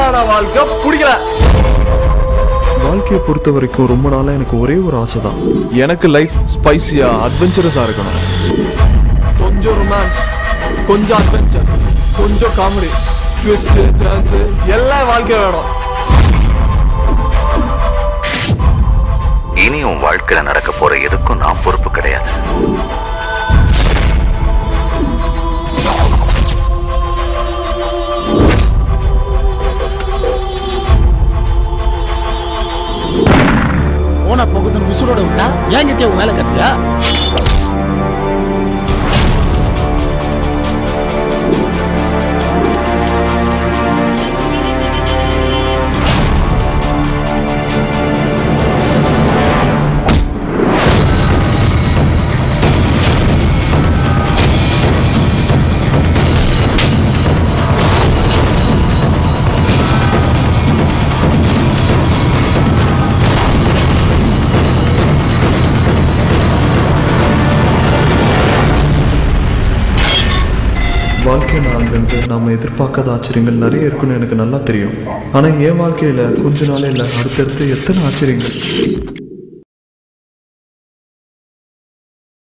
அசாதாரண வாழ்க்கை பிடிக்கல. வாழ்க்கையை பொறுத்த வரைக்கும் ரொம்ப நாளாக எனக்கு ஒரே ஒரு ஆசை தான் எனக்கு லைஃப் ஸ்பைசியாக அட்வென்ச்சரஸாக இருக்கணும். கொஞ்சம் ரொமான்ஸ் கொஞ்சம் அட்வென்ச்சர் கொஞ்சம் காமெடி ட்விஸ்ட் சான்ஸ் எல்லாம் வாழ்க்கை வேணும். இனி உன் வாழ்க்கையில் நடக்க போகிற எதுக்கும் நான் பொறுப்பு கிடையாது. போன போகுதுன்னு உசுரோட விட்டா என்கிட்டயே உன் வேலை கட்டுறியா வாழ்க்கையை நான் அங்கங்கே நம்ம எதிர்பார்க்காத ஆச்சரியங்கள் நிறைய இருக்குன்னு எனக்கு நல்லா தெரியும். ஆனால் என் வாழ்க்கையில் கொஞ்ச நாள் இல்லை அடுத்தடுத்து எத்தனை ஆச்சரியங்கள்?